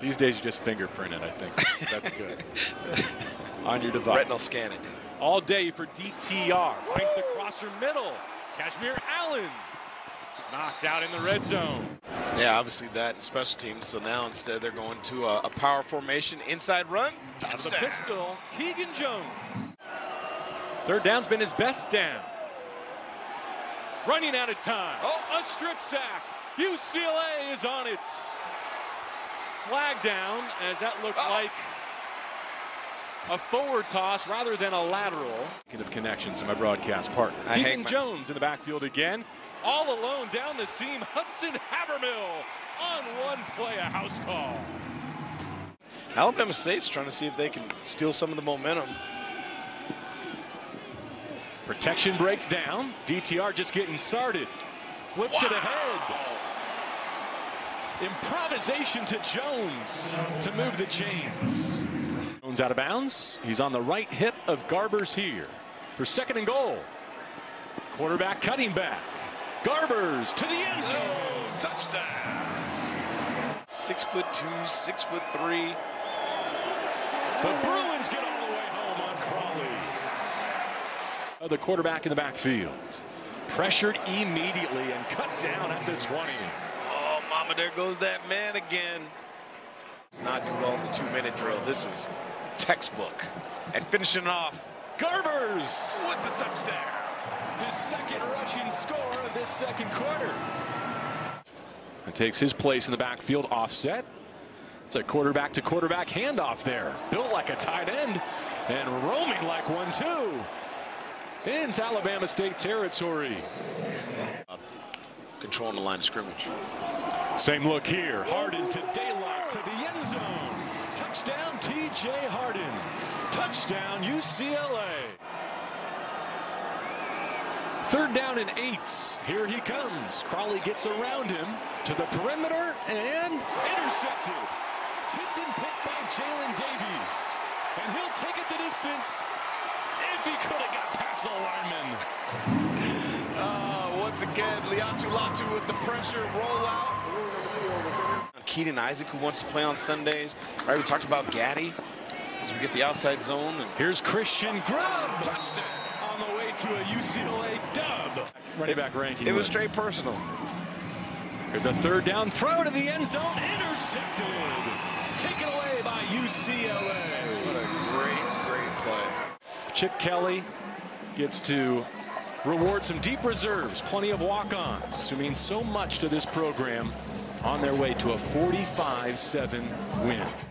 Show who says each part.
Speaker 1: These days you just fingerprint it, I think. That's good. On your device.
Speaker 2: Retinal scanning.
Speaker 1: All day for DTR. Finds the crosser middle. Kazmeir Allen. Knocked out in the red zone.
Speaker 2: Yeah, obviously that in special teams. So now instead they're going to a, a power formation, inside run,
Speaker 1: Out of the pistol, Keegan Jones. Third down's been his best down. Running out of time. Oh, a strip sack. UCLA is on its flag down as that looked oh. like a forward toss rather than a lateral. Speaking of connections to my broadcast partner.
Speaker 2: I hang
Speaker 1: Keegan
Speaker 2: my-
Speaker 1: Jones in the backfield again. All alone down the seam. Hudson Habermehl on one play, a house call.
Speaker 2: Alabama State's trying to see if they can steal some of the momentum.
Speaker 1: Protection breaks down. DTR just getting started. Flips it ahead. Improvisation to Jones to move the chains. Jones out of bounds. He's on the right hip of Garbers here for second and goal. Quarterback cutting back. Garbers to the end zone.
Speaker 2: Touchdown. Six foot two, six foot three.
Speaker 1: The Bruins get all the way home on Crawley. The quarterback in the backfield. Pressured immediately and cut down at the 20.
Speaker 2: Mama, there goes that man again. Does not do well in the two-minute drill. This is textbook. And finishing off
Speaker 1: Garbers
Speaker 2: with the touchdown.
Speaker 1: his second rushing score of this second quarter. And takes his place in the backfield offset. It's a quarterback to quarterback handoff there. Built like a tight end and roaming like one too. Into Alabama State territory.
Speaker 2: Controlling the line of scrimmage.
Speaker 1: Same look here. Harden to Daylock to the end zone. Touchdown TJ Harden. Touchdown UCLA. Third down and eight. Here he comes. Crawley gets around him to the perimeter and intercepted. Tipped and picked by Jalen Davies. And he'll take it the distance if he could have got past the lineman.
Speaker 2: Uh, once again, Laiatu Latu with the pressure rollout. Keaton Isaac, who wants to play on Sundays. Right, we talked about Gaddy as we get the outside zone. And
Speaker 1: Here's Christian Grubb. Touchdown. On the way to a UCLA dub. Running back ranking.
Speaker 2: it was
Speaker 1: list.
Speaker 2: straight personal.
Speaker 1: There's a third down throw to the end zone. Intercepted. Taken away by UCLA.
Speaker 2: What a great, great play.
Speaker 1: Chip Kelly gets to reward some deep reserves, plenty of walk-ons who mean so much to this program on their way to a 45-7 win.